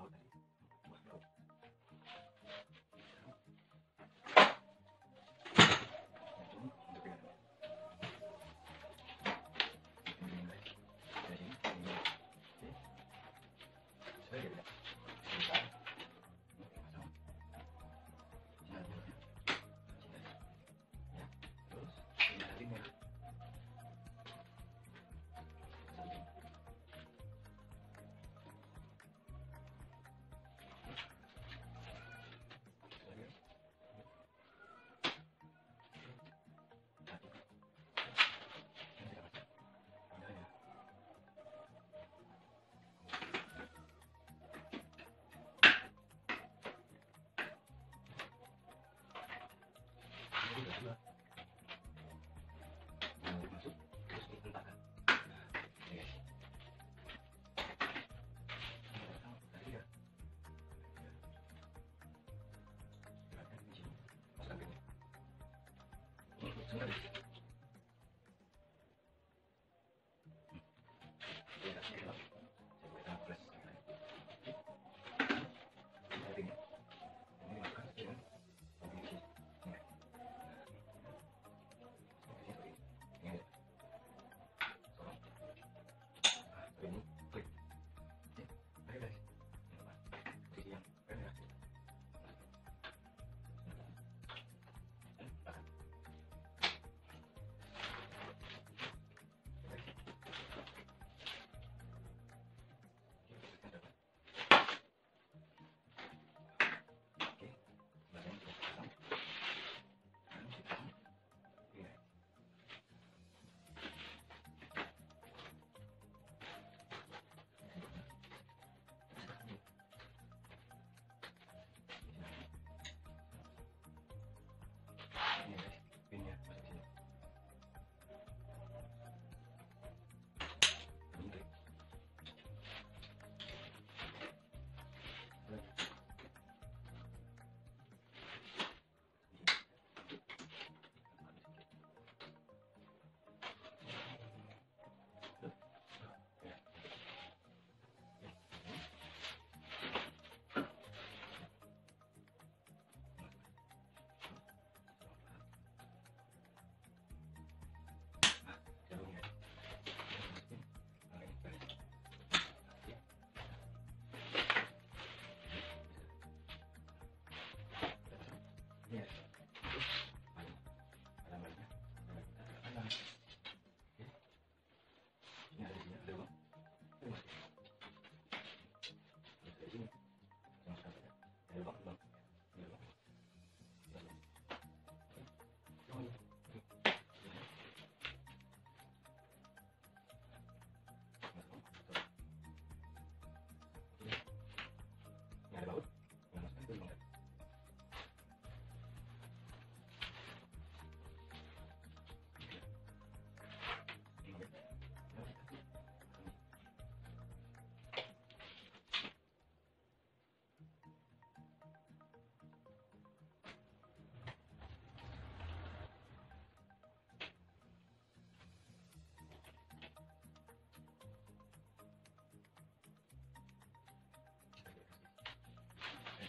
Okay.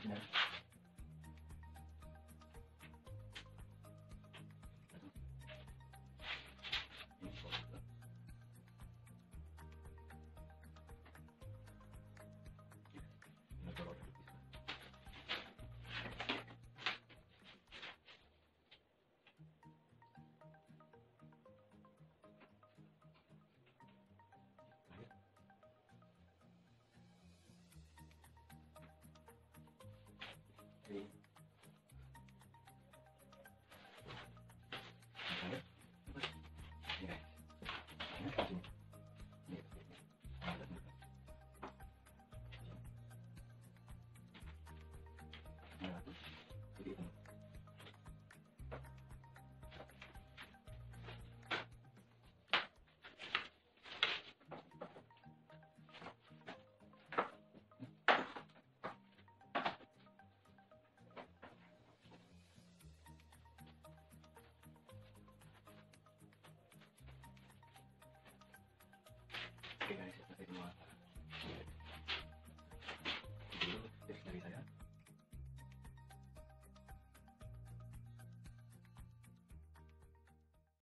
什？Okay.